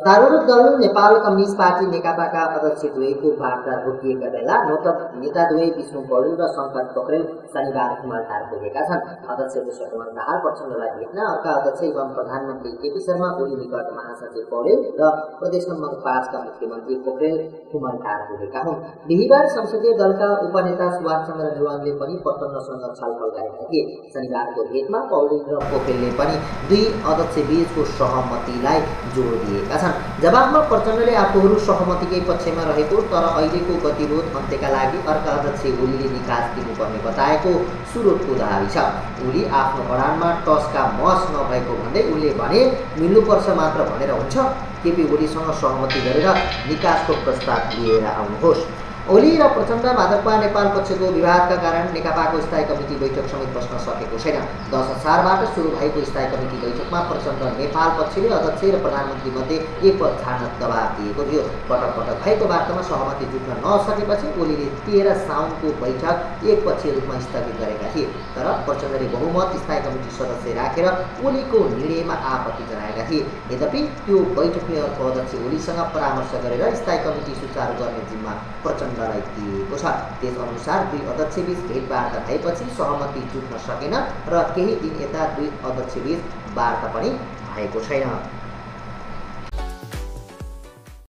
सत्तारूढ दल Nepal communist party नेकपाका अध्यक्ष दुवैको वार्ता रोकिएका बेला नोटक नेता दुवै विष्णु पौडेल र शङ्कर पोखरेल शनिबार कुमारधार पुगेका छन्। अध्यक्ष विश्व कुमार दाहाल प्रचण्डलाई भेट्न अर्का अध्यक्ष एवं प्रधानमन्त्री केपी शर्मा ओली निकट महासचिव पौडेल र प्रदेश नम्बर पाँचका मुख्यमन्त्री पोखरेल कुमारधार पुगेका हुन्। बिहिबार संसदीय दलका उपनेता सुभाष चन्द्र नेवाङले पनि प्रचण्डसँग छलफल गरेका थिए। शनिबारको भेटमा पौडेल र पोखरेलले पनि दुई अध्यक्ष बीचको सहमतिलाई जोड दिएका छन्। जवाबमा प्रचण्डले आफूहरू सहमतिकै पक्षमा रहेको तर अहिलेको गतिरोध अन्त्यका लागि अर्का अध्यक्ष ओलीले निकास दिनुपर्ने बताएको सुरोटको दावी छ। ओली आफ्नो अडानमा टसका मस नभएको भन्दै उनले भने मिल्नुपर्छ मात्र भनेर हुन्छ। केपी ओलीसँग सहमति गरेर निकासको प्रस्ताव लिएर आउनुहोस्। ओली र प्रचण्ड भाजपा नेपाल पक्षको विवादका कारण नेकपाको स्थायी कमिटी बैठक समेत बस्न सकेको छैन। दस असारबाट सुरु भएको स्थायी कमिटी बैठकमा प्रचण्ड नेपाल पक्षले अध्यक्ष र प्रधानमन्त्री मध्ये एक पद छाड्न दबाब दिएको थियो। पटक पटक भएको वार्तामा सहमति जुट्न नसकेपछि ओलीले तेह्र साउनको बैठक एक पक्षीय रूपमा स्थगित गरेका थिए। तर प्रचण्डले बहुमत स्थायी कमिटी सदस्य राखेर ओलीको निर्णयमा आपत्ति जनाएका थिए। यद्यपि त्यो बैठकले अर्को अध्यक्ष ओलीसँग परामर्श गरेर स्थायी कमिटी सुचारू गर्ने जिम्मा प्रचण्डलाई दिएको छ त्यसअनुसार दुई अध्यक्षबीच भेटवार्ता भएपछि सहमति जुट्न सकेन र केही दिन यता दुई अध्यक्षबीच वार्ता पनि भएको छैन।